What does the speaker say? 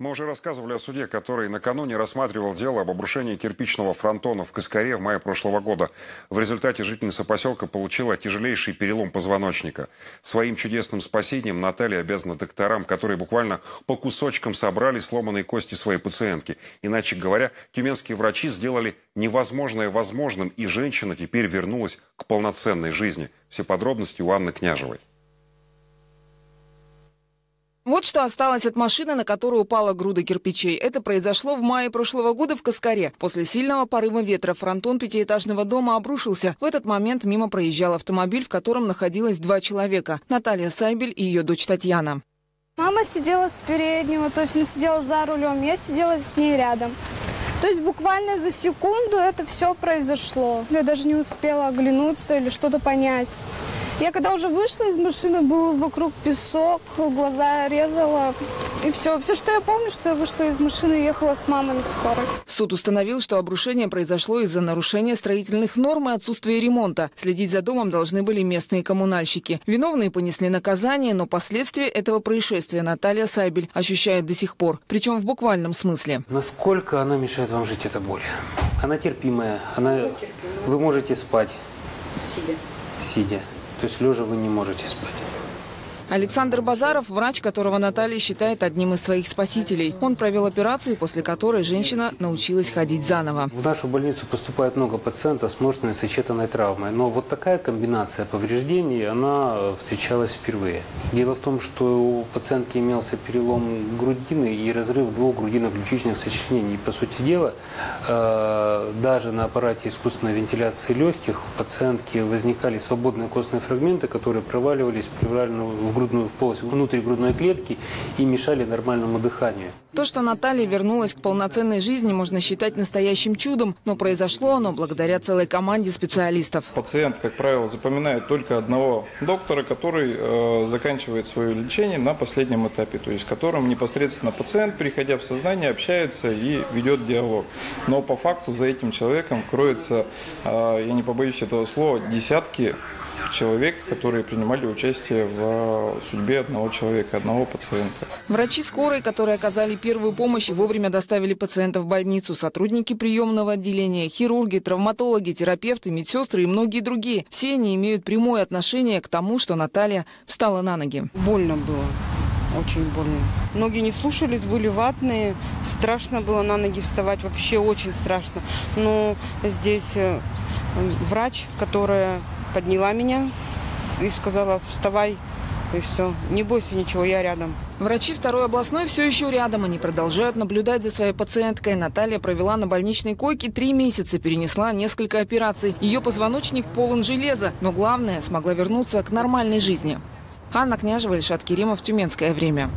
Мы уже рассказывали о суде, который накануне рассматривал дело об обрушении кирпичного фронтона в Каскаре в мае прошлого года. В результате жительница поселка получила тяжелейший перелом позвоночника. Своим чудесным спасением Наталья обязана докторам, которые буквально по кусочкам собрали сломанные кости своей пациентки. Иначе говоря, тюменские врачи сделали невозможное возможным, и женщина теперь вернулась к полноценной жизни. Все подробности у Анны Княжевой. Вот что осталось от машины, на которую упала груда кирпичей. Это произошло в мае прошлого года в Каскаре. После сильного порыва ветра фронтон пятиэтажного дома обрушился. В этот момент мимо проезжал автомобиль, в котором находилось два человека. Наталья Сайбель и ее дочь Татьяна. Мама сидела с переднего, то есть она сидела за рулем, я сидела с ней рядом. То есть буквально за секунду это все произошло. Я даже не успела оглянуться или что-то понять. Я когда уже вышла из машины, был вокруг песок, глаза резала. И все. Все, что я помню, что я вышла из машины и ехала с мамой на скорой. Суд установил, что обрушение произошло из-за нарушения строительных норм и отсутствия ремонта. Следить за домом должны были местные коммунальщики. Виновные понесли наказание, но последствия этого происшествия Наталья Сайбель ощущает до сих пор. Причем в буквальном смысле. Насколько она мешает вам жить, эта боль? Она терпимая. Она... Вы можете спать. Сидя. Сидя. То есть лежа вы не можете спать. Александр Базаров – врач, которого Наталья считает одним из своих спасителей. Он провел операцию, после которой женщина научилась ходить заново. В нашу больницу поступает много пациентов с множественной сочетанной травмой. Но вот такая комбинация повреждений, она встречалась впервые. Дело в том, что у пациентки имелся перелом грудины и разрыв двух грудино-ключичных сочленений. По сути дела, э, даже на аппарате искусственной вентиляции легких у пациентки возникали свободные костные фрагменты, которые проваливались в грудную полость внутри грудной клетки и мешали нормальному дыханию. То, что Наталья вернулась к полноценной жизни, можно считать настоящим чудом, но произошло оно благодаря целой команде специалистов. Пациент, как правило, запоминает только одного доктора, который э, заканчивает свое лечение на последнем этапе, то есть которым непосредственно пациент, приходя в сознание, общается и ведет диалог. Но по факту за этим человеком кроется, э, я не побоюсь этого слова, десятки человек, которые принимали участие в судьбе одного человека, одного пациента. Врачи скорой, которые оказали первую помощь, вовремя доставили пациента в больницу. Сотрудники приемного отделения, хирурги, травматологи, терапевты, медсестры и многие другие. Все они имеют прямое отношение к тому, что Наталья встала на ноги. Больно было. Очень больно. Ноги не слушались, были ватные. Страшно было на ноги вставать. Вообще очень страшно. Но здесь э, врач, которая подняла меня и сказала, вставай, и все. Не бойся ничего, я рядом. Врачи второй областной все еще рядом. Они продолжают наблюдать за своей пациенткой. Наталья провела на больничной койке три месяца, перенесла несколько операций. Ее позвоночник полон железа, но главное, смогла вернуться к нормальной жизни. Анна Княжева, Ильшат Керимов, Тюменское время.